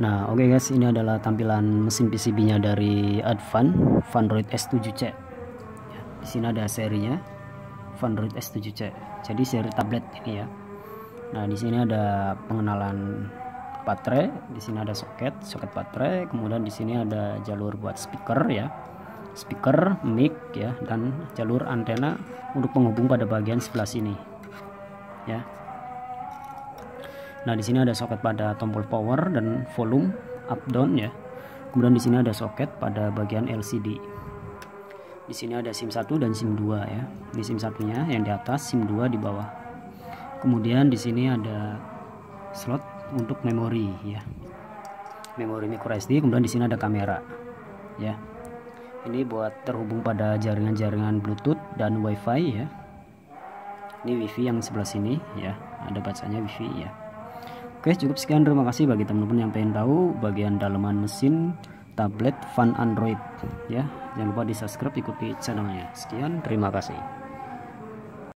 Nah, oke okay guys, ini adalah tampilan mesin PCB-nya dari Advan Fundroid S7C. Ya, di sini ada serinya Fundroid S7C. Jadi seri tablet ini ya. Nah, di sini ada pengenalan baterai, di sini ada soket, soket baterai, kemudian di sini ada jalur buat speaker ya. Speaker, mic ya, dan jalur antena untuk penghubung pada bagian sebelah sini. Ya. Nah, di sini ada soket pada tombol power dan volume up down ya. Kemudian di sini ada soket pada bagian LCD. Di sini ada SIM 1 dan SIM 2 ya. Di SIM satunya yang di atas, SIM 2 di bawah. Kemudian di sini ada slot untuk memori ya. Memori micro SD, kemudian di sini ada kamera. Ya. Ini buat terhubung pada jaringan-jaringan Bluetooth dan WiFi ya. Ini WiFi yang sebelah sini ya. Ada bacanya WiFi ya. Oke cukup sekian terima kasih bagi teman-teman yang pengen tahu bagian dalaman mesin tablet Fun Android. Ya jangan lupa di subscribe ikuti channelnya. Sekian terima kasih